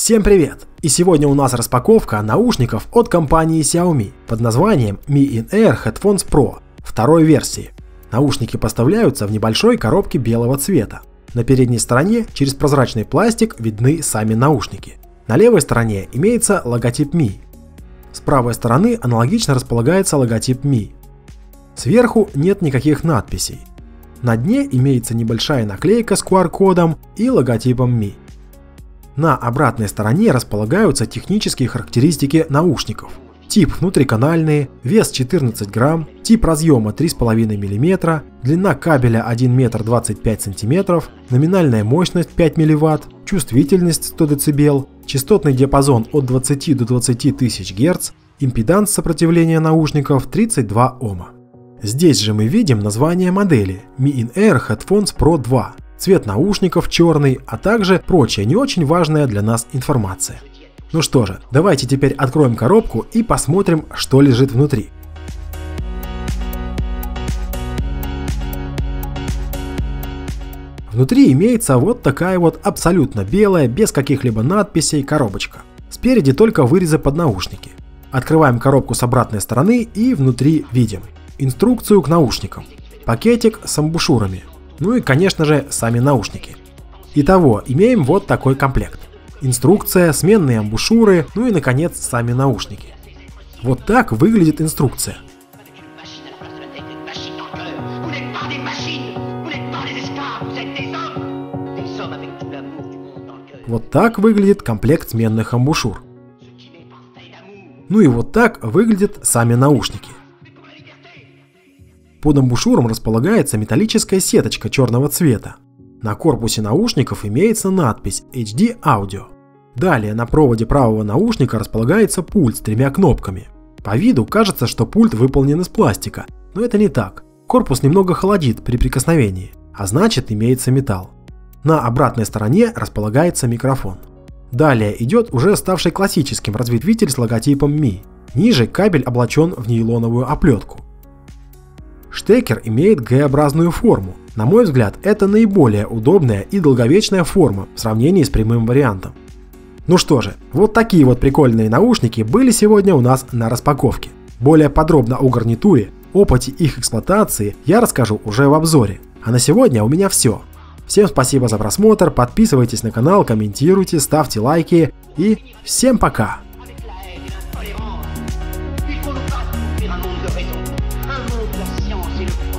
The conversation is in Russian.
Всем привет! И сегодня у нас распаковка наушников от компании Xiaomi под названием Mi In-Air Headphones Pro второй версии. Наушники поставляются в небольшой коробке белого цвета. На передней стороне через прозрачный пластик видны сами наушники. На левой стороне имеется логотип Mi. С правой стороны аналогично располагается логотип Mi. Сверху нет никаких надписей. На дне имеется небольшая наклейка с QR-кодом и логотипом Mi. На обратной стороне располагаются технические характеристики наушников. Тип внутриканальные, вес 14 грамм, тип разъема 3,5 мм, длина кабеля 1 метр 25 см, номинальная мощность 5 мВт, чувствительность 100 дБ, частотный диапазон от 20 до 20 тысяч Гц, импеданс сопротивления наушников 32 Ома. Здесь же мы видим название модели Mi In-Air Headphones Pro 2 цвет наушников черный, а также прочая не очень важная для нас информация. Ну что же, давайте теперь откроем коробку и посмотрим, что лежит внутри. Внутри имеется вот такая вот абсолютно белая, без каких-либо надписей коробочка. Спереди только вырезы под наушники. Открываем коробку с обратной стороны и внутри видим инструкцию к наушникам, пакетик с амбушюрами, ну и, конечно же, сами наушники. Итого, имеем вот такой комплект. Инструкция, сменные амбушюры, ну и, наконец, сами наушники. Вот так выглядит инструкция. Вот так выглядит комплект сменных амбушюр. Ну и вот так выглядят сами наушники. Под амбушюром располагается металлическая сеточка черного цвета. На корпусе наушников имеется надпись HD Audio. Далее на проводе правого наушника располагается пульт с тремя кнопками. По виду кажется, что пульт выполнен из пластика, но это не так. Корпус немного холодит при прикосновении, а значит имеется металл. На обратной стороне располагается микрофон. Далее идет уже ставший классическим разветвитель с логотипом Mi. Ниже кабель облачен в нейлоновую оплетку. Штекер имеет Г-образную форму. На мой взгляд, это наиболее удобная и долговечная форма в сравнении с прямым вариантом. Ну что же, вот такие вот прикольные наушники были сегодня у нас на распаковке. Более подробно о гарнитуре, опыте их эксплуатации я расскажу уже в обзоре. А на сегодня у меня все. Всем спасибо за просмотр, подписывайтесь на канал, комментируйте, ставьте лайки и всем пока! la science et le